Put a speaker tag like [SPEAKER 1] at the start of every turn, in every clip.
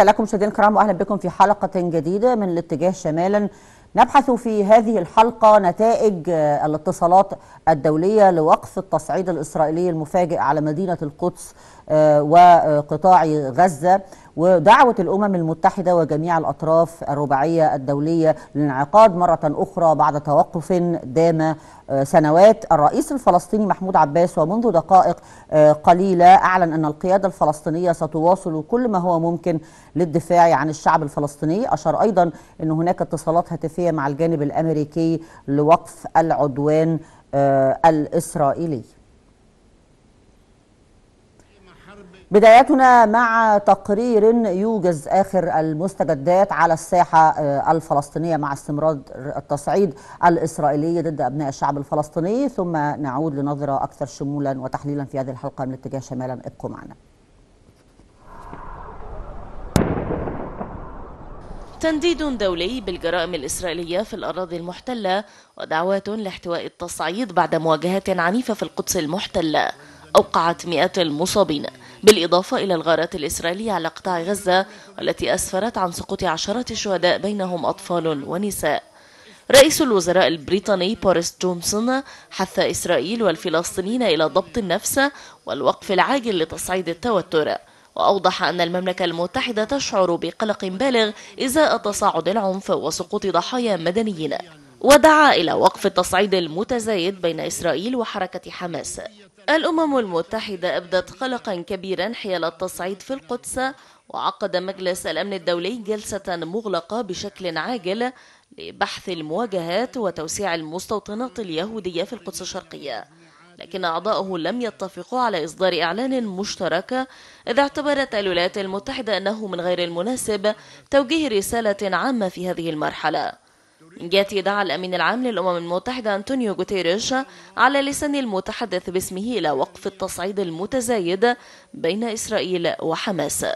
[SPEAKER 1] تحية لكم مشاهدينا الكرام وأهلا بكم في حلقة جديدة من الاتجاه شمالا. نبحث في هذه الحلقة نتائج الاتصالات الدولية لوقف التصعيد الإسرائيلي المفاجئ على مدينة القدس وقطاع غزة. ودعوة الأمم المتحدة وجميع الأطراف الرباعية الدولية للانعقاد مرة أخرى بعد توقف دام سنوات. الرئيس الفلسطيني محمود عباس ومنذ دقائق قليلة أعلن أن القيادة الفلسطينية ستواصل كل ما هو ممكن للدفاع عن الشعب الفلسطيني. أشار أيضا أن هناك اتصالات هاتفية مع الجانب الأمريكي لوقف العدوان الإسرائيلي. بدايتنا مع تقرير يوجز آخر المستجدات على الساحة الفلسطينية مع استمرار التصعيد الإسرائيلي ضد أبناء الشعب الفلسطيني. ثم نعود لنظرة أكثر شمولا وتحليلا في هذه الحلقة من اتجاه شمالا. ابقوا معنا.
[SPEAKER 2] تنديد دولي بالجرائم الإسرائيلية في الأراضي المحتلة ودعوات لاحتواء التصعيد بعد مواجهات عنيفة في القدس المحتلة. أوقعت مئات المصابين. بالإضافة إلى الغارات الإسرائيلية على قطاع غزة والتي أسفرت عن سقوط عشرات الشهداء بينهم أطفال ونساء. رئيس الوزراء البريطاني بوريس جونسون حث إسرائيل والفلسطينيين إلى ضبط النفس والوقف العاجل لتصعيد التوتر. وأوضح أن المملكة المتحدة تشعر بقلق بالغ إزاء تصاعد العنف وسقوط ضحايا مدنيين. ودعا إلى وقف التصعيد المتزايد بين إسرائيل وحركة حماس. الأمم المتحدة أبدت قلقا كبيرا حيال التصعيد في القدس وعقد مجلس الأمن الدولي جلسة مغلقة بشكل عاجل لبحث المواجهات وتوسيع المستوطنات اليهودية في القدس الشرقية. لكن أعضاؤه لم يتفقوا على إصدار إعلان مشترك إذ اعتبرت الولايات المتحدة أنه من غير المناسب توجيه رسالة عامة في هذه المرحلة. جهة دعا الأمين العام للأمم المتحدة أنطونيو غوتيريش على لسان المتحدث باسمه إلى وقف التصعيد المتزايد بين إسرائيل وحماس.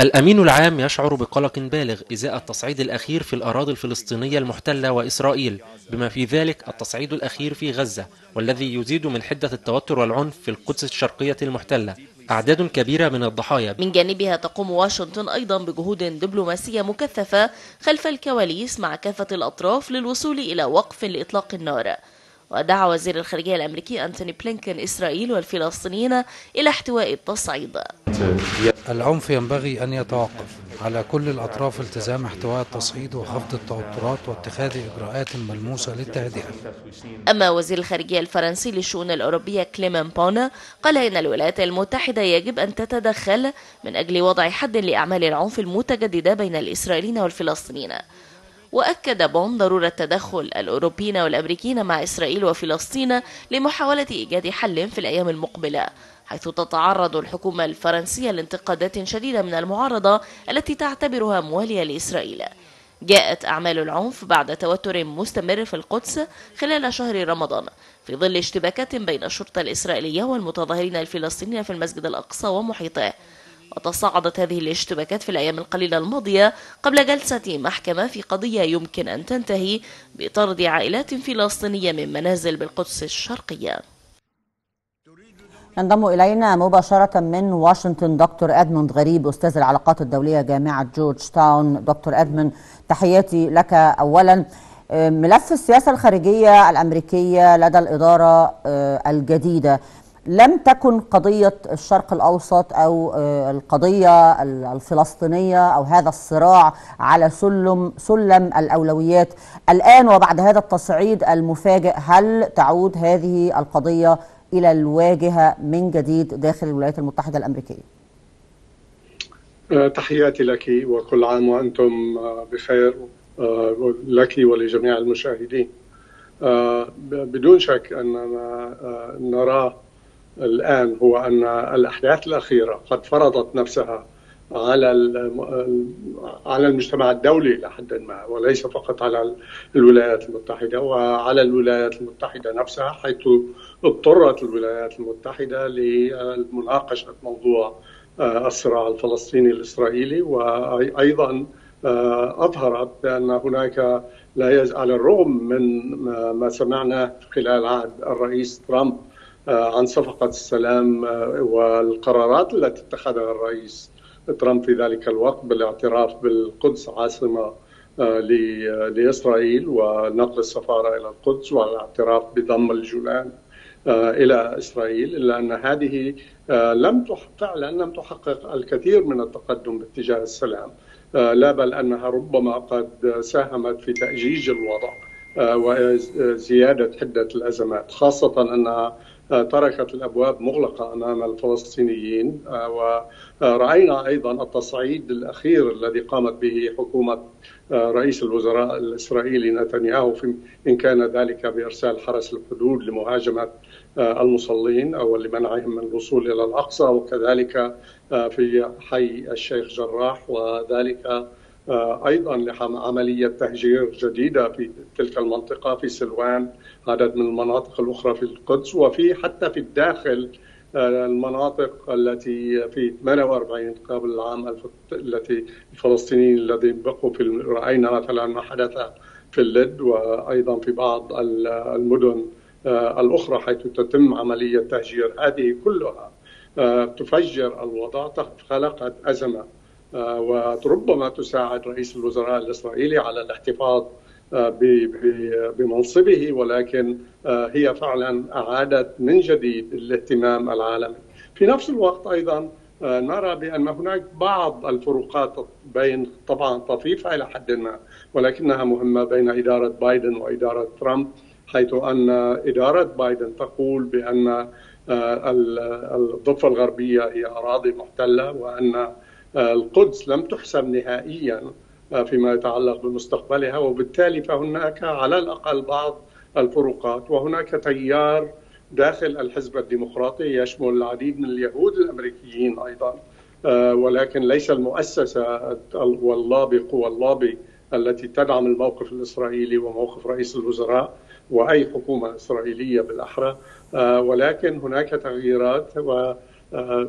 [SPEAKER 3] الأمين العام يشعر بقلق بالغ إزاء التصعيد الأخير في الأراضي الفلسطينية المحتلة وإسرائيل بما في ذلك التصعيد الأخير في غزة والذي يزيد من حدة التوتر والعنف في القدس الشرقية المحتلة. أعداد كبيرة من الضحايا.
[SPEAKER 2] من جانبها تقوم واشنطن أيضا بجهود دبلوماسية مكثفة خلف الكواليس مع كافة الأطراف للوصول إلى وقف لإطلاق النار. ودعا وزير الخارجية الأمريكي أنتوني بلينكن إسرائيل والفلسطينيين إلى احتواء التصعيد.
[SPEAKER 4] العنف ينبغي أن يتوقف على كل الأطراف التزام احتواء التصعيد وخفض التوترات واتخاذ إجراءات ملموسة للتهدئة.
[SPEAKER 2] أما وزير الخارجية الفرنسي للشؤون الأوروبية كليمن بون قال إن الولايات المتحدة يجب أن تتدخل من أجل وضع حد لأعمال العنف المتجددة بين الإسرائيليين والفلسطينيين. وأكد بون ضرورة تدخل الأوروبيين والأمريكيين مع إسرائيل وفلسطين لمحاولة إيجاد حل في الأيام المقبلة حيث تتعرض الحكومة الفرنسية لانتقادات شديدة من المعارضة التي تعتبرها موالية لإسرائيل. جاءت أعمال العنف بعد توتر مستمر في القدس خلال شهر رمضان في ظل اشتباكات بين الشرطة الإسرائيلية والمتظاهرين الفلسطينيين في المسجد الأقصى ومحيطه. وتصاعدت هذه الاشتباكات في الأيام القليلة الماضية قبل جلسة محكمة في قضية يمكن أن تنتهي بطرد عائلات فلسطينية من منازل بالقدس الشرقية.
[SPEAKER 1] ينضم إلينا مباشرة من واشنطن دكتور أدموند غريب أستاذ العلاقات الدولية جامعة جورج تاون دكتور أدموند تحياتي لك أولا. ملف السياسة الخارجية الأمريكية لدى الإدارة الجديدة. لم تكن قضية الشرق الأوسط أو القضية الفلسطينية أو هذا الصراع على سلم سلم الأولويات. الآن وبعد هذا التصعيد المفاجئ هل تعود هذه القضية إلى الواجهة من جديد داخل الولايات المتحدة الأمريكية؟
[SPEAKER 5] تحياتي لك وكل عام وأنتم بخير لك ولجميع المشاهدين. بدون شك أننا نراه الآن هو أن الأحداث الأخيرة قد فرضت نفسها على على المجتمع الدولي إلى حد ما وليس فقط على الولايات المتحدة وعلى الولايات المتحدة نفسها حيث اضطرت الولايات المتحدة لمناقشة موضوع الصراع الفلسطيني الإسرائيلي. وأيضا أظهرت بأن هناك لا يز... على الرغم من ما سمعنا خلال عهد الرئيس ترامب عن صفقة السلام والقرارات التي اتخذها الرئيس ترامب في ذلك الوقت بالاعتراف بالقدس عاصمة لإسرائيل ونقل السفارة إلى القدس والاعتراف بضم الجولان إلى إسرائيل إلا أن هذه لم فعلا لم تحقق الكثير من التقدم باتجاه السلام لا بل أنها ربما قد ساهمت في تأجيج الوضع وزيادة حدة الأزمات خاصة أنها تركت الأبواب مغلقة أمام الفلسطينيين ورأينا أيضا التصعيد الأخير الذي قامت به حكومة رئيس الوزراء الإسرائيلي نتنياهو إن كان ذلك بإرسال حرس الحدود لمهاجمة المصلين أو لمنعهم من الوصول إلى الأقصى وكذلك في حي الشيخ جراح وذلك أيضا لعمليه تهجير جديدة في تلك المنطقة في سلوان عدد من المناطق الأخرى في القدس وفي حتى في الداخل المناطق التي في 48 قبل العام التي الفلسطينيين الذين بقوا في رأينا مثلا ما حدث في اللد وأيضا في بعض المدن الأخرى حيث تتم عملية تهجير. هذه كلها تفجر الوضع خلقت أزمة. وربما تساعد رئيس الوزراء الإسرائيلي على الاحتفاظ بمنصبه ولكن هي فعلا أعادت من جديد الاهتمام العالمي. في نفس الوقت أيضا نرى بأن هناك بعض الفروقات بين طبعا طفيفة إلى حد ما ولكنها مهمة بين إدارة بايدن وإدارة ترامب حيث أن إدارة بايدن تقول بأن الضفة الغربية هي أراضي محتلة وأن القدس لم تحسم نهائيا فيما يتعلق بمستقبلها وبالتالي فهناك على الأقل بعض الفروقات وهناك تيار داخل الحزب الديمقراطي يشمل العديد من اليهود الأمريكيين أيضا ولكن ليس المؤسسة واللابي قوى اللابي التي تدعم الموقف الإسرائيلي وموقف رئيس الوزراء وأي حكومة إسرائيلية بالأحرى ولكن هناك تغييرات و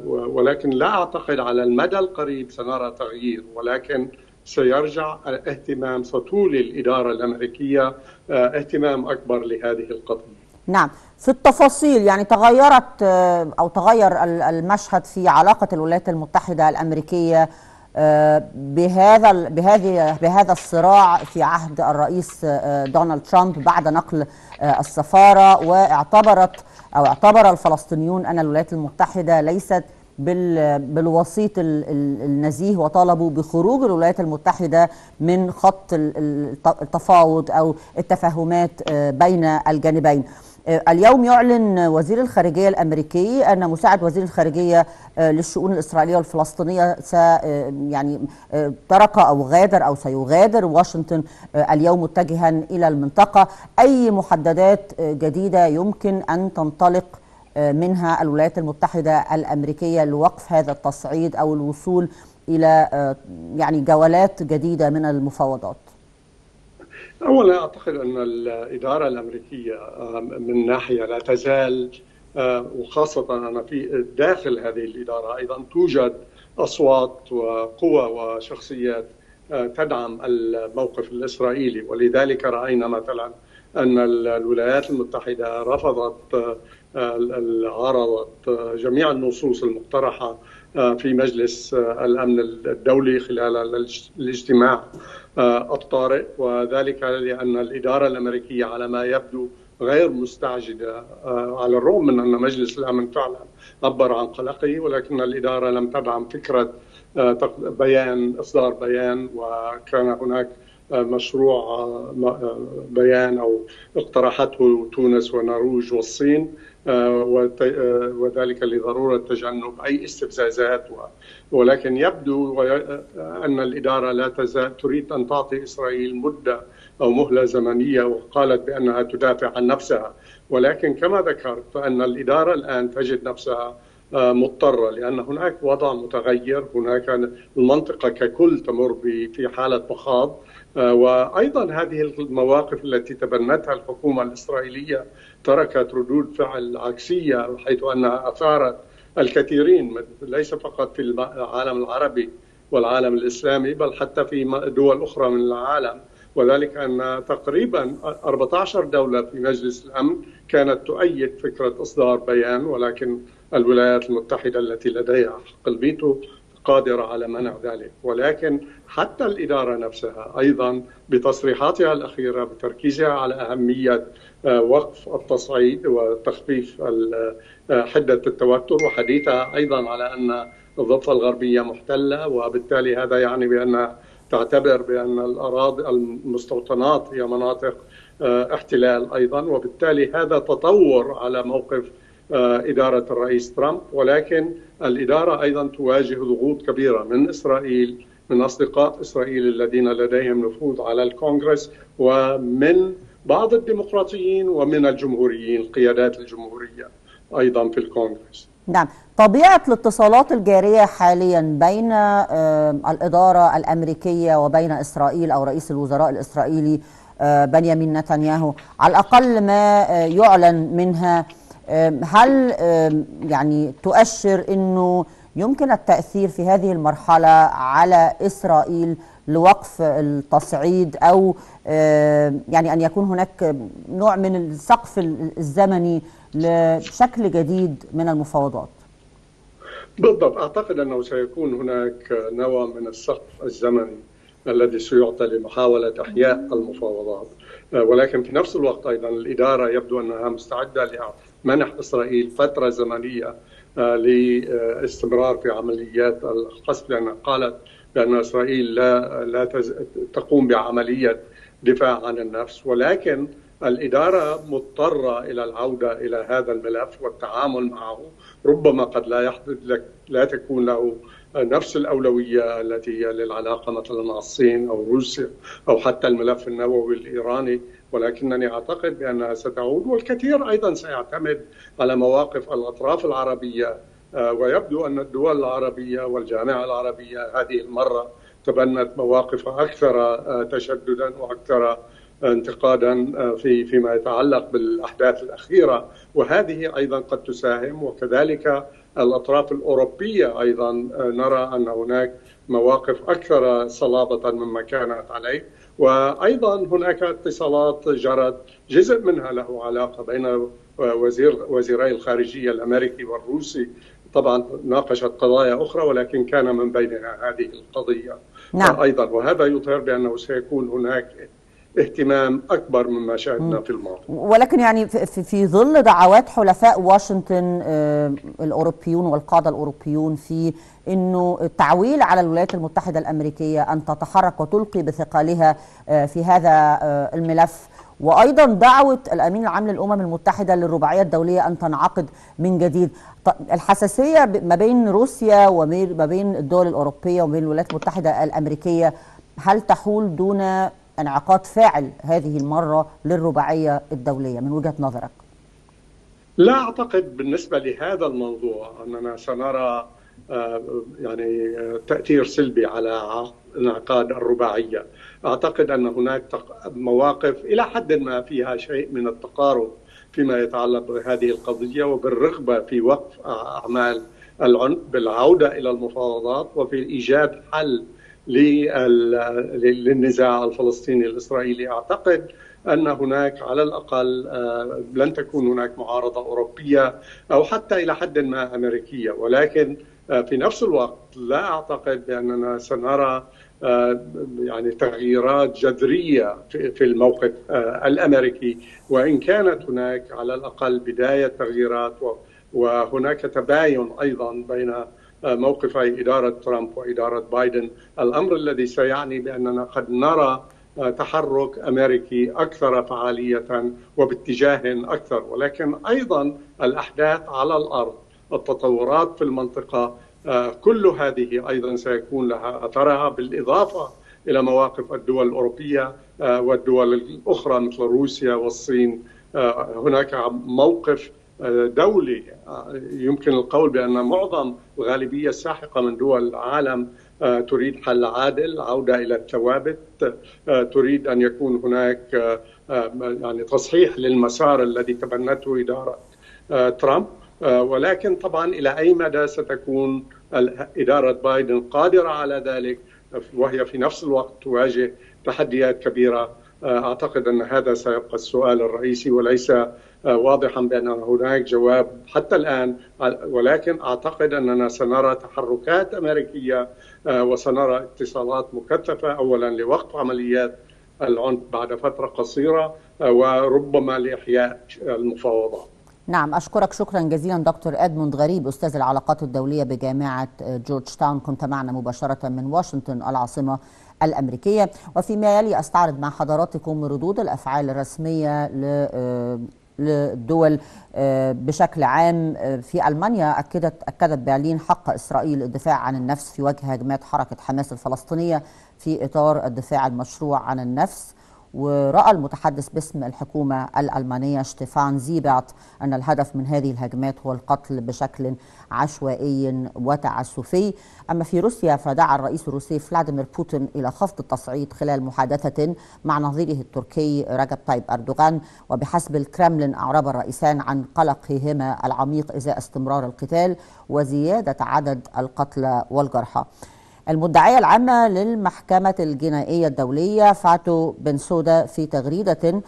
[SPEAKER 5] ولكن لا أعتقد على المدى القريب سنرى تغيير ولكن سيرجع اهتمام سطول الإدارة الأمريكية اهتمام أكبر لهذه القضية.
[SPEAKER 1] نعم في التفاصيل يعني تغيرت أو تغير المشهد في علاقة الولايات المتحدة الأمريكية بهذا بهذه بهذا الصراع في عهد الرئيس دونالد ترامب بعد نقل السفارة واعتبرت أو اعتبر الفلسطينيون أن الولايات المتحدة ليست بالوسيط النزيه وطالبوا بخروج الولايات المتحدة من خط التفاوض أو التفاهمات بين الجانبين. اليوم يعلن وزير الخارجية الأمريكي أن مساعد وزير الخارجية للشؤون الإسرائيلية والفلسطينية س يعني ترك أو غادر أو سيغادر واشنطن اليوم متجها إلى المنطقة. أي محددات جديدة يمكن أن تنطلق منها الولايات المتحدة الأمريكية لوقف هذا التصعيد أو الوصول إلى يعني جولات جديدة من المفاوضات.
[SPEAKER 5] أولا أعتقد أن الإدارة الأمريكية من ناحية لا تزال وخاصة أنا في داخل هذه الإدارة أيضا توجد أصوات وقوى وشخصيات تدعم الموقف الإسرائيلي. ولذلك رأينا مثلا أن الولايات المتحدة رفضت عرضت جميع النصوص المقترحة في مجلس الأمن الدولي خلال الاجتماع الطارئ. وذلك لأن الإدارة الأمريكية على ما يبدو غير مستعجلة على الرغم من أن مجلس الأمن فعلا عبر عن قلقه ولكن الإدارة لم تدعم فكرة بيان إصدار بيان. وكان هناك مشروع بيان أو اقترحته تونس ونرويج والصين وذلك لضرورة تجنب أي استفزازات. ولكن يبدو أن الإدارة لا تزال تريد أن تعطي إسرائيل مدة أو مهلة زمنية وقالت بأنها تدافع عن نفسها. ولكن كما ذكرت فأن الإدارة الآن تجد نفسها مضطرة لأن هناك وضع متغير هناك المنطقة ككل تمر في حالة مخاض وأيضا هذه المواقف التي تبنتها الحكومة الإسرائيلية تركت ردود فعل عكسية حيث أنها أثارت الكثيرين ليس فقط في العالم العربي والعالم الإسلامي بل حتى في دول أخرى من العالم. وذلك أن تقريبا 14 دولة في مجلس الأمن كانت تؤيد فكرة إصدار بيان ولكن الولايات المتحدة التي لديها حق الفيتو قادرة على منع ذلك. ولكن حتى الإدارة نفسها أيضا بتصريحاتها الأخيرة بتركيزها على أهمية وقف التصعيد وتخفيف حدة التوتر وحديثها أيضا على أن الضفة الغربية محتلة وبالتالي هذا يعني بأن تعتبر بأن الأراضي المستوطنات هي مناطق احتلال أيضا. وبالتالي هذا تطور على موقف إدارة الرئيس ترامب. ولكن الإدارة أيضا تواجه ضغوط كبيرة من إسرائيل من أصدقاء إسرائيل الذين لديهم نفوذ على الكونغرس ومن بعض الديمقراطيين ومن الجمهوريين القيادات الجمهورية أيضا في الكونغرس.
[SPEAKER 1] نعم. طبيعة الاتصالات الجارية حاليا بين الإدارة الأمريكية وبين إسرائيل أو رئيس الوزراء الإسرائيلي بنيامين نتنياهو على الأقل ما يعلن منها هل يعني تؤشر أنه يمكن التأثير في هذه المرحلة على إسرائيل لوقف التصعيد أو يعني أن يكون هناك نوع من السقف الزمني لشكل جديد من المفاوضات؟
[SPEAKER 5] بالضبط أعتقد أنه سيكون هناك نوع من السقف الزمني الذي سيعطى لمحاولة إحياء المفاوضات. ولكن في نفس الوقت أيضا الإدارة يبدو أنها مستعدة لمنح إسرائيل فترة زمنية لاستمرار في عمليات القصف لأنها قالت بأن إسرائيل لا لا تقوم بعملية دفاع عن النفس. ولكن الإدارة مضطرة إلى العودة إلى هذا الملف والتعامل معه. ربما قد لا يحدث لك لا تكون له نفس الأولوية التي هي للعلاقة مثلا مع الصين أو روسيا أو حتى الملف النووي الإيراني ولكنني أعتقد بأنها ستعود والكثير أيضا سيعتمد على مواقف الأطراف العربية. ويبدو أن الدول العربية والجامعة العربية هذه المرة تبنت مواقف أكثر تشددا وأكثر انتقادا في فيما يتعلق بالأحداث الأخيرة. وهذه أيضا قد تساهم وكذلك الأطراف الأوروبية أيضا نرى أن هناك مواقف أكثر صلابة مما كانت عليه. وأيضا هناك اتصالات جرت جزء منها له علاقة بين وزير وزيري الخارجية الأمريكي والروسي. طبعا ناقشت قضايا أخرى ولكن كان من بينها هذه القضية. نعم. أيضا وهذا يظهر بأنه سيكون هناك اهتمام أكبر مما شاهدنا في الماضي.
[SPEAKER 1] ولكن يعني في, في ظل دعوات حلفاء واشنطن الأوروبيون والقادة الأوروبيون في إنه التعويل على الولايات المتحدة الأمريكية أن تتحرك وتلقي بثقلها في هذا الملف. وأيضا دعوة الأمين العام للأمم المتحدة للرباعية الدولية أن تنعقد من جديد. الحساسية ما بين روسيا وما بين الدول الأوروبية وما بين الولايات المتحدة الأمريكية هل تحول دون انعقاد فاعل هذه المرة للرباعية الدولية من وجهة نظرك؟
[SPEAKER 5] لا أعتقد بالنسبة لهذا الموضوع أننا سنرى يعني تأثير سلبي على انعقاد الرباعية أعتقد أن هناك مواقف إلى حد ما فيها شيء من التقارب فيما يتعلق بهذه القضية وبالرغبة في وقف أعمال العنف بالعودة إلى المفاوضات وفي إيجاد حل للنزاع الفلسطيني الإسرائيلي. أعتقد أن هناك على الأقل لن تكون هناك معارضة أوروبية أو حتى إلى حد ما أمريكية. ولكن في نفس الوقت لا أعتقد بأننا سنرى يعني تغييرات جذرية في الموقف الأمريكي. وإن كانت هناك على الأقل بداية تغييرات وهناك تباين أيضا بين موقفي إدارة ترامب وإدارة بايدن. الأمر الذي سيعني بأننا قد نرى تحرك أمريكي أكثر فعالية وباتجاه أكثر ولكن أيضا الأحداث على الأرض التطورات في المنطقة كل هذه أيضا سيكون لها أثرها بالإضافة إلى مواقف الدول الأوروبية والدول الأخرى مثل روسيا والصين. هناك موقف دولي. يمكن القول بأن معظم الغالبية الساحقة من دول العالم تريد حل عادل عودة إلى الثوابت تريد أن يكون هناك يعني تصحيح للمسار الذي تبنته إدارة ترامب. ولكن طبعا إلى أي مدى ستكون إدارة بايدن قادرة على ذلك؟ وهي في نفس الوقت تواجه تحديات كبيرة. أعتقد أن هذا سيبقى السؤال الرئيسي وليس واضحا بأن هناك جواب حتى الآن ولكن أعتقد أننا سنرى تحركات أمريكية وسنرى اتصالات مكثفة اولا لوقف عمليات العنف بعد فترة قصيرة وربما لإحياء المفاوضات.
[SPEAKER 1] نعم أشكرك. شكرا جزيلا دكتور أدموند غريب أستاذ العلاقات الدولية بجامعة جورج تاون كنت معنا مباشرة من واشنطن العاصمة الأمريكية. وفيما يلي أستعرض مع حضراتكم ردود الأفعال الرسمية للدول بشكل عام في ألمانيا أكدت أكدت برلين حق إسرائيل الدفاع عن النفس في وجه هجمات حركة حماس الفلسطينية في إطار الدفاع المشروع عن النفس. ورأى المتحدث باسم الحكومة الألمانية شتيفان زيبعت أن الهدف من هذه الهجمات هو القتل بشكل عشوائي وتعسفي. أما في روسيا فدعا الرئيس الروسي فلاديمير بوتين إلى خفض التصعيد خلال محادثة مع نظيره التركي رجب طيب أردوغان. وبحسب الكرملين أعرب الرئيسان عن قلقهما العميق إزاء استمرار القتال وزيادة عدد القتلى والجرحى. المدعية العامة للمحكمة الجنائية الدولية فاتو بن سودا في تغريدة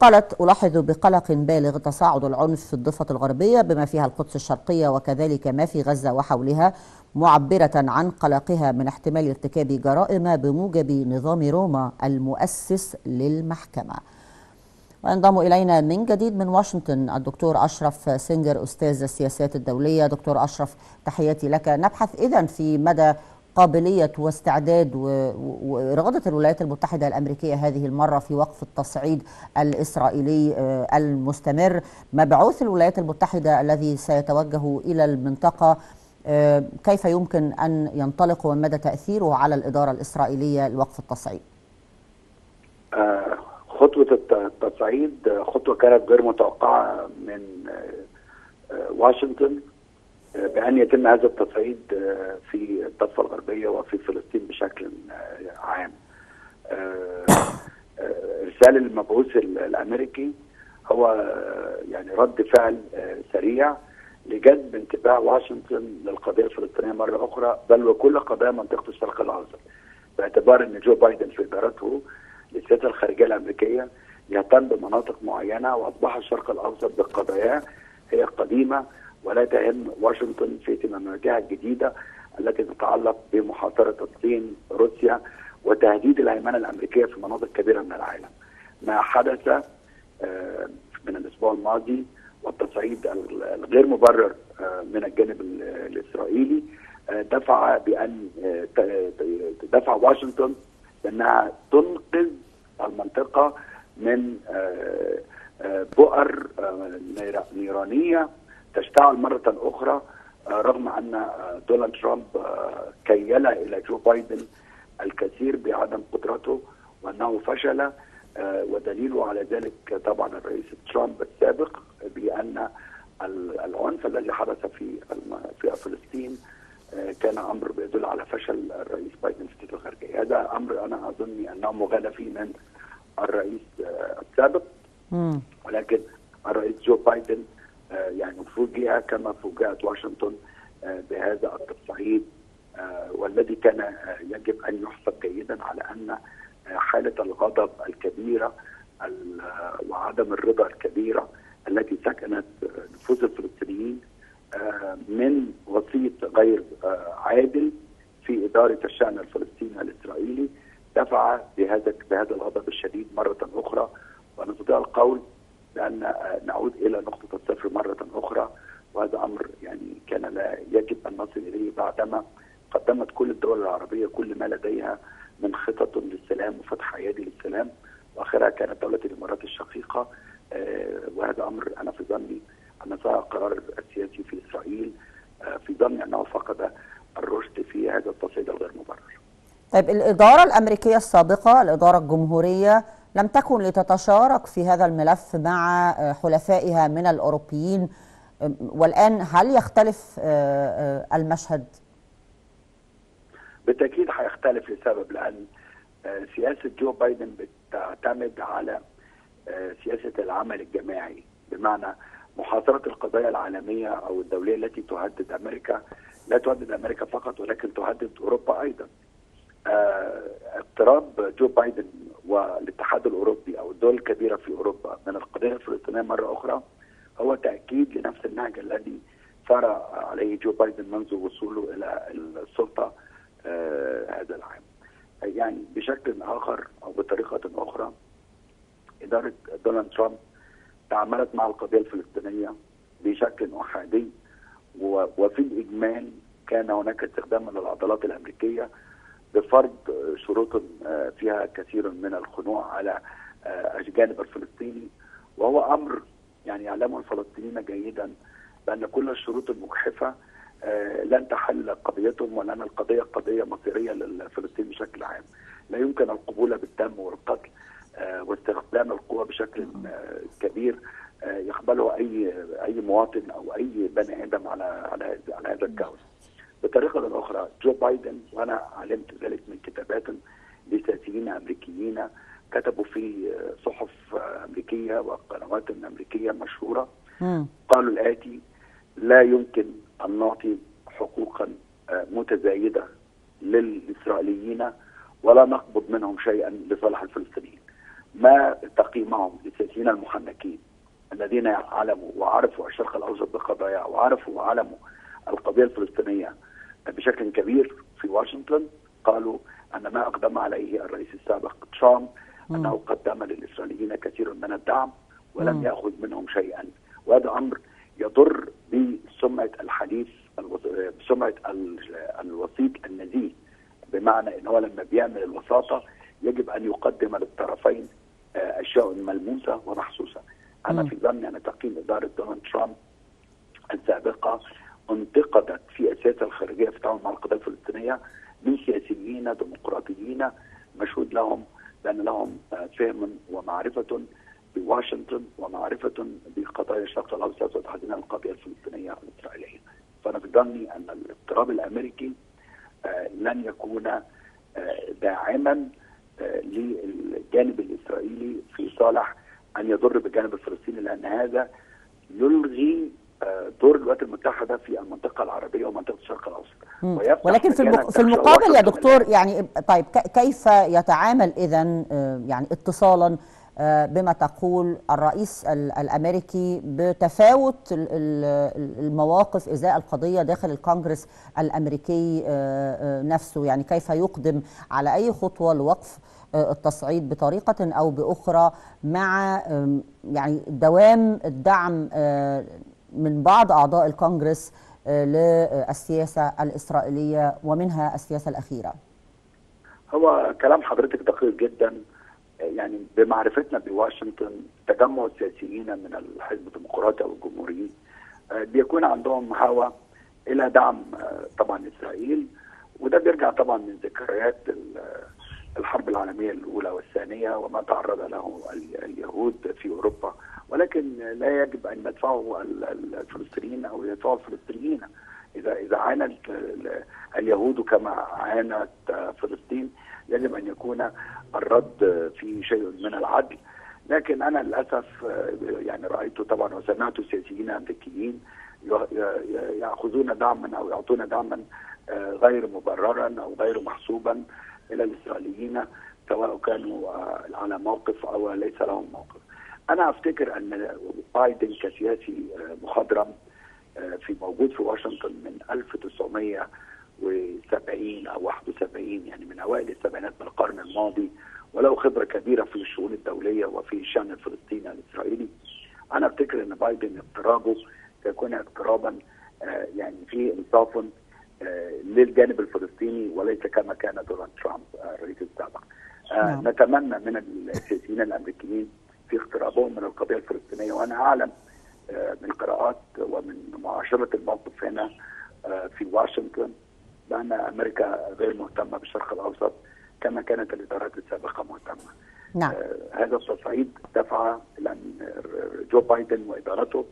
[SPEAKER 1] قالت ألاحظ بقلق بالغ تصاعد العنف في الضفة الغربية بما فيها القدس الشرقية وكذلك ما في غزة وحولها معبرة عن قلقها من احتمال ارتكاب جرائم بموجب نظام روما المؤسس للمحكمة. وينضم إلينا من جديد من واشنطن الدكتور أشرف سنجر أستاذ السياسات الدولية. دكتور أشرف تحياتي لك. نبحث إذا في مدى قابلية واستعداد وإرادة الولايات المتحدة الأمريكية هذه المرة في وقف التصعيد الإسرائيلي المستمر. مبعوث الولايات المتحدة الذي سيتوجه إلى المنطقة كيف يمكن أن ينطلق ومدى تأثيره على الإدارة الإسرائيلية لوقف التصعيد؟
[SPEAKER 6] خطوة التصعيد خطوة كانت غير متوقعة من واشنطن. بأن يتم هذا التصعيد في الضفة الغربية وفي فلسطين بشكل عام. إرسال المبعوث الأمريكي هو يعني رد فعل سريع لجذب انتباه واشنطن للقضية الفلسطينية مرة أخرى بل وكل قضايا منطقة الشرق الأوسط باعتبار أن جو بايدن في إدارته للسياسة الخارجية الأمريكية يهتم بمناطق معينة وأصبح الشرق الأوسط بقضاياه هي قديمة ولا تهم واشنطن في اهتماماتها الجديدة التي تتعلق بمحاصره الصين روسيا وتهديد الهيمنه الأمريكية في مناطق كبيرة من العالم. ما حدث من الأسبوع الماضي والتصعيد الغير مبرر من الجانب الإسرائيلي دفع بأن دفع واشنطن بأنها تنقذ المنطقة من بؤر نيرانية تشتعل مرة أخرى رغم أن دونالد ترامب كيل إلى جو بايدن الكثير بعدم قدرته وأنه فشل ودليله على ذلك طبعا الرئيس ترامب السابق بأن العنف الذي حدث في في فلسطين كان أمر بيدل على فشل الرئيس بايدن في السياسة الخارجية، هذا أمر أنا أظن أنه مغالى فيه من الرئيس السابق. ولكن الرئيس جو بايدن يعني فوجئ كما فوجئت واشنطن بهذا التصعيد والذي كان يجب أن يحسب جيدا على أن حالة الغضب الكبيرة وعدم الرضا الكبيرة التي سكنت نفوس الفلسطينيين من وسيط غير عادل في إدارة الشأن الفلسطيني الإسرائيلي دفع بهذا بهذا الغضب الشديد مرة أخرى. ونستطيع القول بان نعود إلى نقطة الصفر مرة أخرى وهذا أمر يعني كان لا يجب أن نصل إليه بعدما قدمت كل الدول العربية كل ما لديها من خطط للسلام وفتح ايادي للسلام وآخرها كانت دولة الإمارات الشقيقة وهذا أمر أنا في ظني أن صار القرار السياسي في إسرائيل في ظني أنه فقد الرشد في هذا التصعيد الغير مبرر.
[SPEAKER 1] طيب الإدارة الأمريكية السابقة الإدارة الجمهورية لم تكن لتتشارك في هذا الملف مع حلفائها من الأوروبيين. والآن هل يختلف المشهد؟
[SPEAKER 6] بالتأكيد هيختلف لسبب لأن سياسة جو بايدن بتعتمد على سياسة العمل الجماعي. بمعنى محاصرة القضايا العالمية أو الدولية التي تهدد أمريكا لا تهدد أمريكا فقط ولكن تهدد أوروبا أيضا. اقتراب جو بايدن والاتحاد الأوروبي أو الدول الكبيرة في أوروبا من القضية الفلسطينية مرة أخرى هو تأكيد لنفس النهج الذي سار عليه جو بايدن منذ وصوله إلى السلطة هذا العام. يعني بشكل آخر أو بطريقة أخرى إدارة دونالد ترامب تعاملت مع القضية الفلسطينية بشكل أحادي وفي الإجمال كان هناك استخدام للعضلات الأمريكية بفرض شروط فيها كثير من الخنوع على الجانب الفلسطيني وهو أمر يعني يعلمه الفلسطينيين جيدا بأن كل الشروط المجحفة لن تحل قضيتهم ولأن القضية قضية مصيرية للفلسطين بشكل عام. لا يمكن القبول بالدم والقتل واستخدام القوى بشكل كبير يقبله أي أي مواطن أو أي بني آدم على على على هذا الكون. بطريقة أخرى جو بايدن وأنا علمت ذلك من كتابات لسياسيين أمريكيين كتبوا في صحف أمريكية وقنوات أمريكية مشهورة. قالوا الآتي لا يمكن أن نعطي حقوقا متزايدة للإسرائيليين ولا نقبض منهم شيئا لصالح الفلسطينيين. ما تقييمهم للسياسيين المحنكين الذين علموا وعرفوا الشرق الأوسط بقضايا وعرفوا وعلموا القضية الفلسطينية بشكل كبير في واشنطن قالوا أن ما أقدم عليه الرئيس السابق ترامب أنه قدم للإسرائيليين كثير من الدعم ولم مم. يأخذ منهم شيئا وهذا أمر يضر بسمعة الحديث بسمعة الوسيط النزيه بمعنى إن هو لما بيعمل الوساطة يجب أن يقدم للطرفين أشياء ملموسة ومحسوسه. أنا في ظني ان تقييم إدارة دونالد ترامب السابقة انتقدت في السياسة الخارجية في التعامل مع القضية الفلسطينية من سياسيين ديمقراطيين مشهود لهم بان لهم فهم ومعرفة بواشنطن ومعرفة بقضايا الشرق الأوسط وتحديدا القضية الفلسطينية الإسرائيلية. فأنا في أن الاضطراب الأمريكي لن يكون داعما للجانب الإسرائيلي في صالح أن يضر بالجانب الفلسطيني لأن هذا يلغي دور الولايات المتحدة في المنطقة العربية ومنطقة الشرق الأوسط.
[SPEAKER 1] ولكن في المق... في المقابل يا دكتور يعني طيب كيف يتعامل اذا يعني اتصالا بما تقول الرئيس الأمريكي بتفاوت المواقف إزاء القضية داخل الكونغرس الأمريكي نفسه؟ يعني كيف يقدم على أي خطوة لوقف التصعيد بطريقة أو بأخرى مع يعني دوام الدعم من بعض أعضاء الكونغرس للسياسة الإسرائيلية ومنها السياسة الأخيرة.
[SPEAKER 6] هو كلام حضرتك دقيق جدا يعني بمعرفتنا بواشنطن تجمع السياسيين من الحزب الديمقراطي أو الجمهوريين بيكون عندهم هوى إلى دعم طبعا إسرائيل وده بيرجع طبعا من ذكريات الحرب العالمية الأولى والثانية وما تعرض له اليهود في أوروبا ولكن لا يجب أن يدفعوا الفلسطينيين أو يدفعوا الفلسطينيين اذا إذا عانت اليهود كما عانت فلسطين يجب أن يكون الرد في شيء من العدل لكن أنا للأسف يعني رأيت طبعا وسمعت سياسيين أمريكيين يأخذون دعما أو يعطون دعما غير مبررا أو غير محسوبا إلى الإسرائيليين سواء كانوا على موقف أو ليس لهم موقف. أنا أفتكر أن بايدن كسياسي مخضرم في موجود في واشنطن من 1970 أو 71 يعني من أوائل السبعينات من القرن الماضي وله خبرة كبيرة في الشؤون الدولية وفي الشان الفلسطيني الإسرائيلي. أنا أفتكر أن بايدن اقترابه سيكون اقترابا يعني فيه انصاف للجانب الفلسطيني وليس كما كان دونالد ترامب الرئيس السابق. نعم. نتمنى من السياسيين الأمريكيين في اقترابهم من القضية الفلسطينية وأنا أعلم من قراءات ومن معاشرة الموقف هنا في واشنطن بأن أمريكا غير مهتمة بالشرق الأوسط كما كانت الإدارات السابقة مهتمة.
[SPEAKER 1] نعم.
[SPEAKER 6] هذا التصعيد دفع لأن جو بايدن وإدارته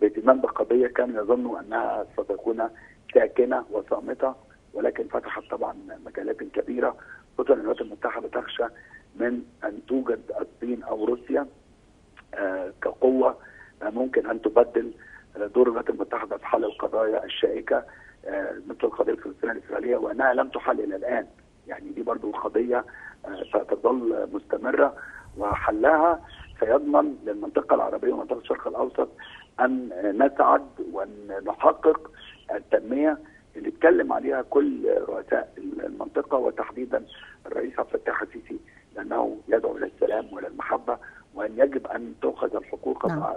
[SPEAKER 6] باهتمام بالقضية كانوا يظنوا أنها ستكون ساكنة وصامتة ولكن فتحت طبعا مجالات كبيرة خصوصا الولايات المتحدة تخشى من أن توجد الصين أو روسيا آه كقوة آه ممكن أن تبدل دور الولايات المتحدة في حل القضايا الشائكة آه مثل القضية الفلسطينيه الإسرائيلية وأنها لم تحل إلى الآن. يعني دي برضو قضية ستظل مستمرة وحلها سيضمن للمنطقة العربية ومنطقة الشرق الأوسط أن نسعد وان نحقق التنمية اللي اتكلم عليها كل رؤساء المنطقة وتحديدا الرئيس عبد الفتاح السيسي لأنه يدعو إلى السلام وإلى المحبة وأن يجب أن تؤخذ الحقوق
[SPEAKER 1] نعم.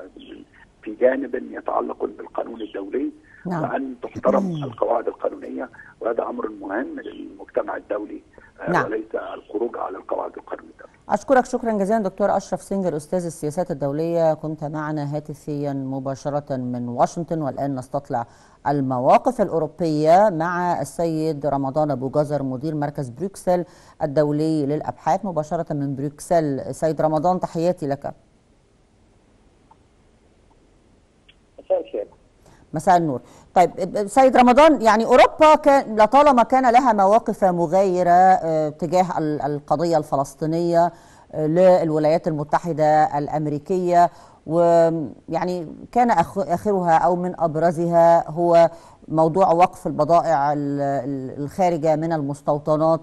[SPEAKER 6] في جانب يتعلق بالقانون الدولي
[SPEAKER 1] نعم.
[SPEAKER 6] وأن تحترم القواعد القانونية وهذا أمر مهم للمجتمع الدولي آه،
[SPEAKER 1] نعم.
[SPEAKER 6] وليس الخروج على القواعد القانونية الدوليه.
[SPEAKER 1] أشكرك شكرا جزيلا دكتور أشرف سنجر أستاذ السياسات الدولية كنت معنا هاتفيا مباشرة من واشنطن والآن نستطلع المواقف الأوروبية مع السيد رمضان أبو جزر مدير مركز بروكسل الدولي للأبحاث مباشرة من بروكسل سيد رمضان تحياتي لك
[SPEAKER 7] مساء الخير
[SPEAKER 1] مساء النور. طيب سيد رمضان يعني أوروبا كان لطالما كان لها مواقف مغايرة آه، تجاه ال- القضية الفلسطينية آه، للولايات المتحدة الأمريكية ويعني كان آخرها أو من أبرزها هو موضوع وقف البضائع ال- ال- الخارجة من المستوطنات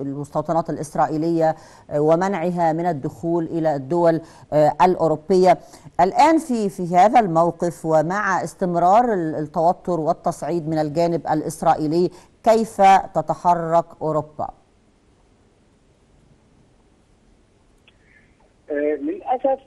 [SPEAKER 1] المستوطنات الإسرائيلية آه، ومنعها من الدخول إلى الدول آه، الأوروبية الآن في في هذا الموقف ومع استمرار ال- التوتر والتصعيد من الجانب الإسرائيلي كيف تتحرك أوروبا؟
[SPEAKER 7] آه، آه،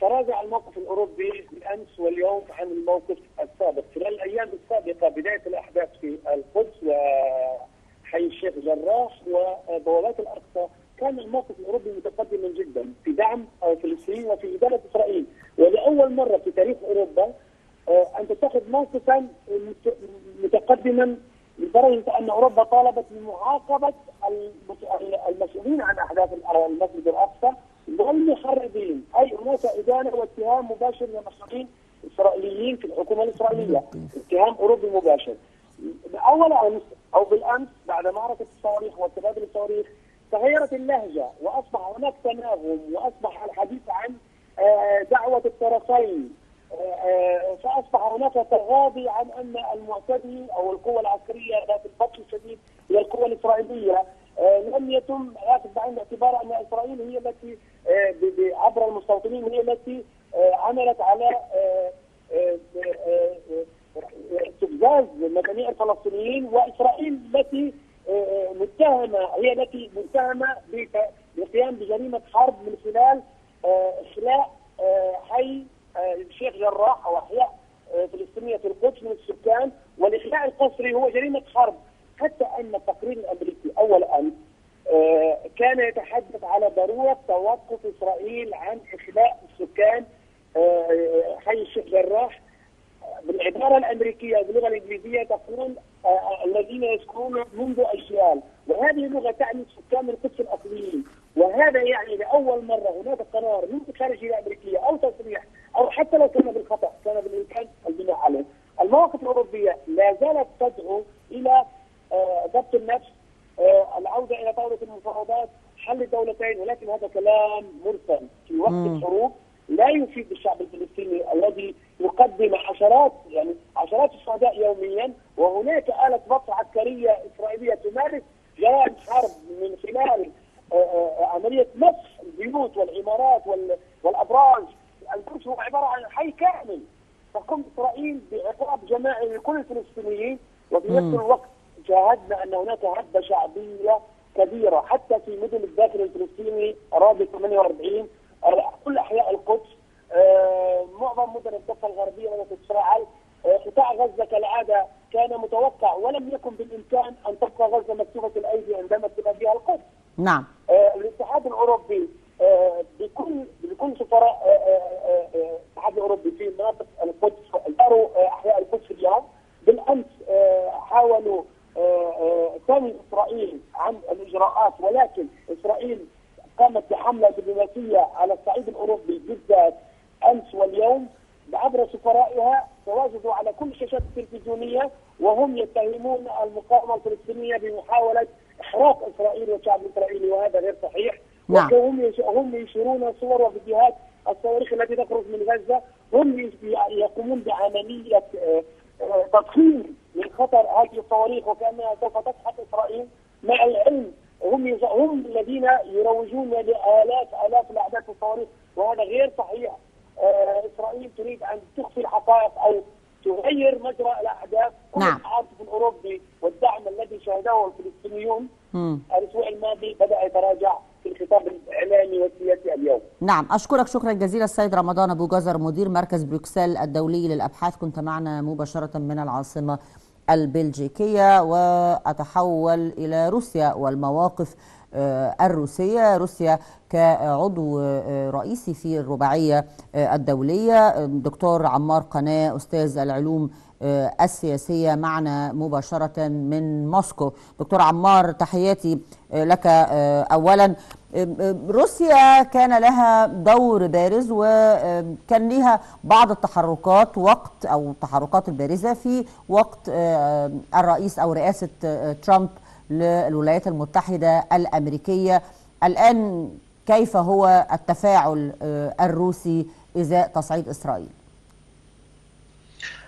[SPEAKER 7] تراجع الموقف الأوروبي بالأمس واليوم عن الموقف السابق، خلال الأيام السابقة بداية الأحداث في القدس وحي الشيخ جراح وبوابات الأقصى كان الموقف الأوروبي متقدما جدا في دعم آه، فلسطين وفي إدارة إسرائيل، ولأول مرة في تاريخ أوروبا آه، أن تتخذ موقفا مت- متقدما لدرجة أن أوروبا طالبت بمعاقبه المس- المسؤولين عن أحداث المسجد الأقصى والمخربين، أي هناك إدانة واتهام مباشر لمسؤولين اسرائيليين في الحكومة الإسرائيلية، اتهام أوروبي مباشر. اول أمس أو بالأمس بعد معركة الصواريخ وتبادل الصواريخ تغيرت اللهجة وأصبح هناك تناغم وأصبح الحديث عن آه، دعوة الطرفين آه، فأصبح هناك تغاضي عن أن المعتدي أو القوة العسكرية ذات البطش الشديد هي القوة الإسرائيلية آه، لم يتم اخذ بعين الاعتبار أن إسرائيل هي التي آه، ب- ب- عبر المستوطنين هي التي آه، عملت على آه، آه، آه، آه، استفزاز مجاميع الفلسطينيين واسرائيل التي آه، متهمه هي التي متهمه بت- بالقيام بجريمه حرب من خلال آه، اخلاء آه، حي آه، الشيخ جراح أو احياء آه، فلسطينيه في القدس من السكان والاخلاء القسري هو جريمه حرب حتى ان التقرير الامريكي اول امس آه، كان يتحدث على ضروره توقف اسرائيل عن اخلاء السكان آه، حي الشيخ جراح بالعباره الامريكيه باللغة الانجليزيه تقول آه، الذين يسكنون منذ اجيال وهذه اللغة تعني سكان القدس الاصليين وهذا يعني لاول مره هناك قرار من الخارجيه الامريكيه أو تصريح أو حتى لو كان بالخطا كان بالامكان البناء عليه. المواقف الاوروبيه لا زالت تدعو إلى آه، ضبط النفس آه، العوده المفاوضات حل الدولتين ولكن هذا كلام مرسل في وقت
[SPEAKER 1] مم.
[SPEAKER 7] الحروب لا يفيد الشعب الفلسطيني الذي يقدم عشرات يعني عشرات الشهداء يوميا وهناك آلة بطش عسكرية إسرائيلية تمارس جرائم حرب من خلال آه، آه، عملية مسح البيوت والعمارات وال- والأبراج القدس هو عبارة عن حي كامل تقوم إسرائيل بعقاب جماعي لكل الفلسطينيين وفي نفس. الوقت شاهدنا أن هناك هبة شعبية كبيرة. حتى في مدن الداخل الفلسطيني أراضي 48 آه، كل أحياء القدس آه، معظم مدن الضفة الغربية وتتفاعل آه، قطاع غزة كالعادة كان متوقع ولم يكن بالإمكان أن تبقى غزة مكتوبة الأيدي عندما تبقى فيها القدس.
[SPEAKER 1] نعم.
[SPEAKER 7] الاتحاد الأوروبي بكل بكل سفراء الاتحاد الأوروبي في مناطق القدس زاروا أحياء القدس اليوم بالأمس حاولوا آه، آه، تنهي إسرائيل عن الإجراءات ولكن إسرائيل قامت بحملة دبلوماسية على الصعيد الأوروبي بالذات أمس واليوم عبر سفرائها تواجدوا على كل الشاشات التلفزيونية وهم يتهمون المقاومة الفلسطينية بمحاولة إحراق إسرائيل والشعب الاسرائيلي وهذا غير صحيح
[SPEAKER 1] نعم.
[SPEAKER 7] وهم هم ينشرون صور وفيديوهات الصواريخ التي تخرج من غزة هم يقومون بعملية آه، آه، تضخيم الصواريخ وكانها سوف تسحق إسرائيل مع العلم هم يز- هم الذين يروجون لآلاف آلاف الاعداد الصواريخ وهذا غير صحيح. آه، إسرائيل تريد أن تخفي الحقائق أو تغير مجرى الأحداث.
[SPEAKER 1] نعم.
[SPEAKER 7] التعاطف الأوروبي والدعم الذي شاهده الفلسطينيون. الأسبوع الماضي بدأ يتراجع في الخطاب الإعلامي والسياسي اليوم.
[SPEAKER 1] نعم أشكرك شكرا جزيلا. السيد رمضان أبو جزر مدير مركز بروكسل الدولي للأبحاث. كنت معنا مباشرة من العاصمة البلجيكية وأتحول إلى روسيا والمواقف آه، الروسية. روسيا كعضو آه، رئيسي في الرباعية آه، الدولية. دكتور عمار قناة أستاذ العلوم السياسية معنا مباشرة من موسكو. دكتور عمار تحياتي لك أولا. روسيا كان لها دور بارز وكان لها بعض التحركات وقت أو التحركات البارزة في وقت آه، الرئيس أو رئاسة آه، ترامب للولايات المتحدة الأمريكية الآن كيف هو التفاعل آه، الروسي إزاء تصعيد إسرائيل؟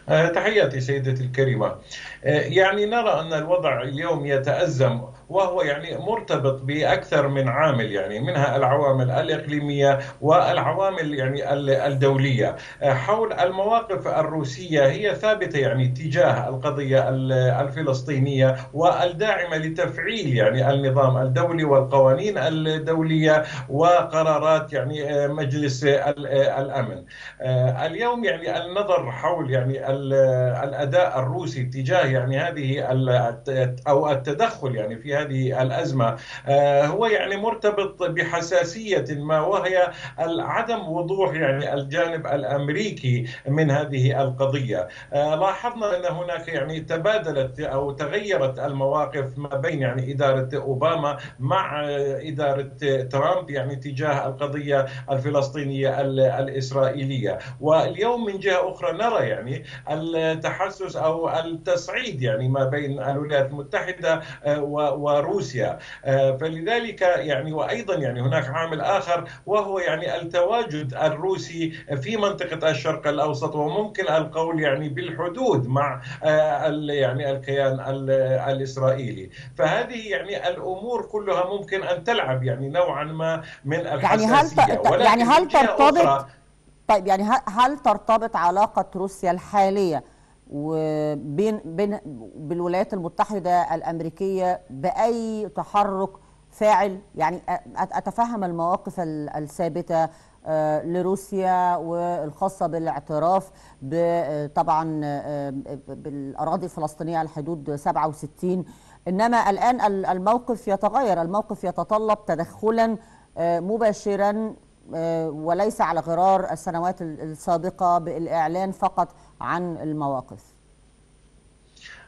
[SPEAKER 8] آه، تحياتي سيدتي الكريمة آه، يعني نرى أن الوضع اليوم يتأزم وهو يعني مرتبط بأكثر من عامل يعني منها العوامل الإقليمية والعوامل يعني ال- الدولية. آه، حول المواقف الروسية هي ثابتة يعني تجاه القضية ال- الفلسطينية والداعمة لتفعيل يعني النظام الدولي والقوانين الدولية وقرارات يعني آه، مجلس ال- آه، الأمن. آه، اليوم يعني النظر حول يعني ال- الأداء الروسي تجاه يعني هذه أو التدخل يعني في هذه الأزمة. آه، هو يعني مرتبط بحساسية ما وهي عدم وضوح يعني الجانب الأمريكي من هذه القضية. آه، لاحظنا أن هناك يعني تبادلت أو تغيرت المواقف ما بين يعني إدارة أوباما مع إدارة ترامب يعني تجاه القضية الفلسطينية ال- الإسرائيلية. واليوم من جهة أخرى نرى يعني التحسس أو التصعيد يعني ما بين الولايات المتحدة آه، وروسيا. آه، فلذلك يعني وأيضا يعني هناك عامل آخر وهو يعني التواجد الروسي في منطقة الشرق الأوسط وممكن القول يعني بالحدود مع آه، يعني الكيان ال- الإسرائيلي. فهذه يعني الأمور كلها ممكن أن تلعب يعني نوعا ما من
[SPEAKER 1] يعني هل يعني هل ترتبط طيب يعني هل ترتبط علاقة روسيا الحالية وبين بين بالولايات المتحدة الأمريكية بأي تحرك فاعل. يعني أتفهم المواقف ال- الثابتة آه، لروسيا والخاصة بالاعتراف آه، طبعا آه، بالأراضي الفلسطينية على حدود 67 إنما الآن ال- الموقف يتغير. الموقف يتطلب تدخلا مباشرا وليس على غرار السنوات ال- السابقة بالإعلان فقط عن المواقف.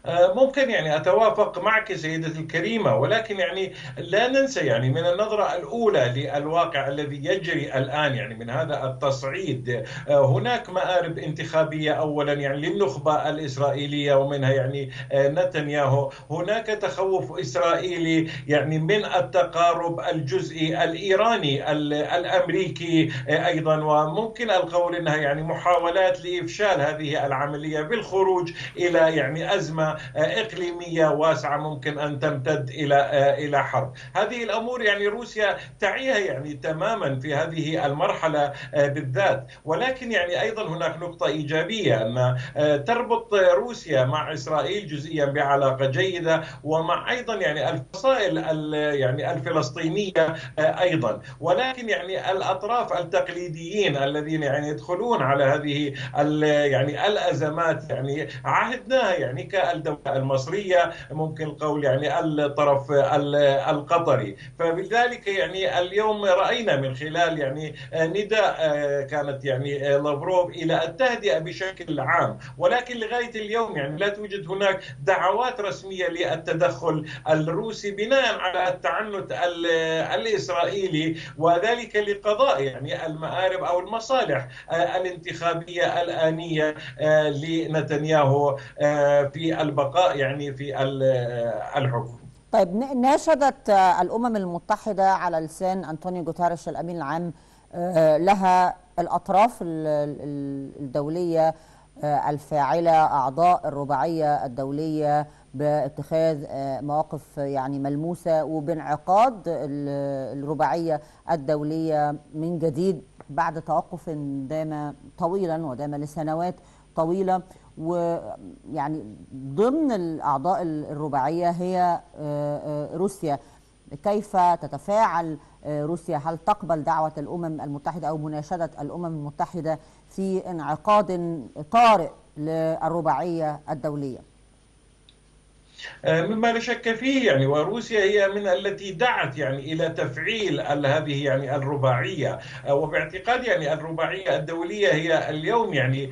[SPEAKER 8] ممكن يعني أتوافق معك سيدتي الكريمة ولكن يعني لا ننسى يعني من النظرة الأولى للواقع الذي يجري الآن يعني من هذا التصعيد آه، هناك مآرب انتخابية اولا يعني للنخبة الإسرائيلية ومنها يعني آه، نتنياهو. هناك تخوف إسرائيلي يعني من التقارب الجزئي الإيراني ال- الأمريكي آه، أيضا. وممكن القول انها يعني محاولات لإفشال هذه العملية بالخروج إلى يعني ازمه إقليمية واسعة ممكن أن تمتد إلى إلى حرب. هذه الأمور يعني روسيا تعيها يعني تماما في هذه المرحلة بالذات، ولكن يعني أيضا هناك نقطة إيجابية أن تربط روسيا مع إسرائيل جزئيا بعلاقة جيدة ومع أيضا يعني الفصائل ال- يعني الفلسطينية أيضا، ولكن يعني الأطراف التقليديين الذين يعني يدخلون على هذه يعني الأزمات يعني عهدناها يعني كالدوله المصرية ممكن القول يعني الطرف ال- القطري. فبذلك يعني اليوم رأينا من خلال يعني نداء كانت يعني لافروف إلى التهدئة بشكل عام. ولكن لغاية اليوم يعني لا توجد هناك دعوات رسمية للتدخل الروسي بناء على التعنت ال- الإسرائيلي وذلك لقضاء يعني المآرب أو المصالح الانتخابية الآنية لنتنياهو في البقاء يعني في الحكم.
[SPEAKER 1] طيب ناشدت آه، الأمم المتحدة على لسان أنطونيو جوتاريش الأمين العام آه، لها الأطراف ال- ال- الدولية الفاعلة أعضاء الرباعية الدولية باتخاذ مواقف يعني ملموسة وبانعقاد الرباعية الدولية من جديد بعد توقف دام طويلا ودام لسنوات طويلة. ويعني ضمن الأعضاء الرباعية هي روسيا. كيف تتفاعل روسيا؟ هل تقبل دعوة الأمم المتحدة أو مناشدة الأمم المتحدة في انعقاد طارئ للرباعية الدولية؟
[SPEAKER 8] مما لا شك فيه يعني وروسيا هي من التي دعت يعني إلى تفعيل هذه يعني الرباعية. وباعتقاد يعني الرباعية الدولية هي اليوم يعني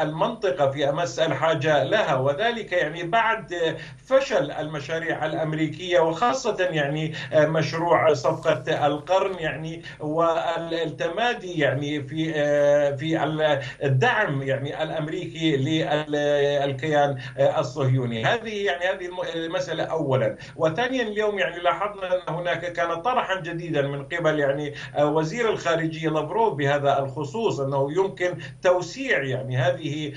[SPEAKER 8] المنطقة في أمس الحاجة لها. وذلك يعني بعد فشل المشاريع الأمريكية وخاصة يعني مشروع صفقة القرن يعني والتمادي يعني في في الدعم يعني الأمريكي للكيان الصهيوني. هذه يعني هذه المسألة أولا. وثانيا اليوم يعني لاحظنا أن هناك كان طرحا جديدا من قبل يعني وزير الخارجية لافروف بهذا الخصوص أنه يمكن توسيع يعني هذه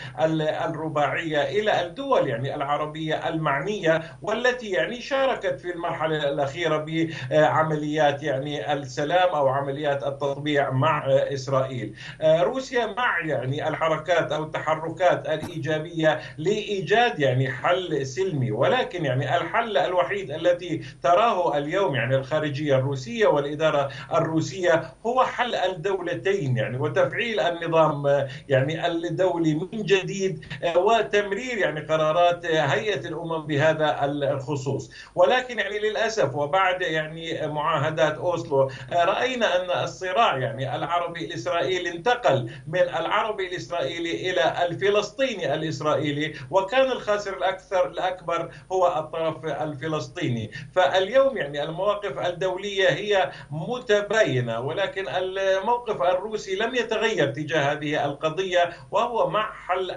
[SPEAKER 8] الرباعية إلى الدول يعني العربية المعنية والتي يعني شاركت في المرحلة الأخيرة بعمليات يعني السلام أو عمليات التطبيع مع إسرائيل. روسيا مع يعني الحركات أو التحركات الإيجابية لإيجاد يعني حل سلمي. ولكن يعني الحل الوحيد الذي تراه اليوم يعني الخارجية الروسية والإدارة الروسية هو حل الدولتين يعني وتفعيل النظام يعني الدولي من جديد وتمرير يعني قرارات هيئة الأمم بهذا الخصوص. ولكن يعني للأسف وبعد يعني معاهدات أوسلو رأينا أن الصراع يعني العربي الإسرائيلي انتقل من العربي الإسرائيلي إلى الفلسطيني الإسرائيلي وكان الخاسر الأكثر الأكبر هو الطرف الفلسطيني. فاليوم يعني المواقف الدولية هي متباينة ولكن الموقف الروسي لم يتغير تجاه هذه القضية وهو مع حل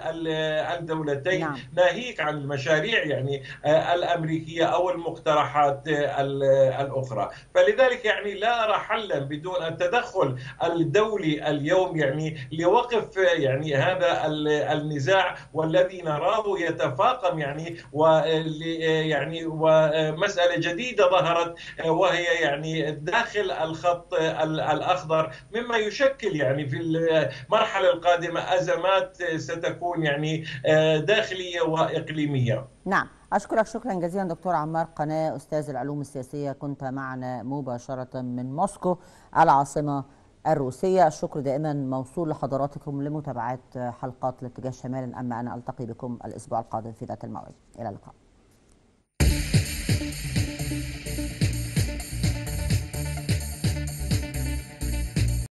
[SPEAKER 8] الدولتين. نعم. ناهيك عن المشاريع يعني الأمريكية أو المقترحات الأخرى. فلذلك يعني لا أرى حلا بدون التدخل الدولي اليوم يعني لوقف يعني هذا النزاع والذي نراه يتفاقم يعني و يعني ومسألة جديدة ظهرت وهي يعني داخل الخط الأخضر مما يشكل يعني في المرحلة القادمة أزمات ستكون يعني داخلية وإقليمية.
[SPEAKER 1] نعم. أشكرك. شكرا جزيلا دكتور عمار. قناة أستاذ العلوم السياسية. كنت معنا مباشرة من موسكو العاصمة الروسية. الشكر دائما موصول لحضراتكم لمتابعة حلقات الاتجاه شمالا أما أنا ألتقي بكم الأسبوع القادم في ذات الموعد. إلى اللقاء.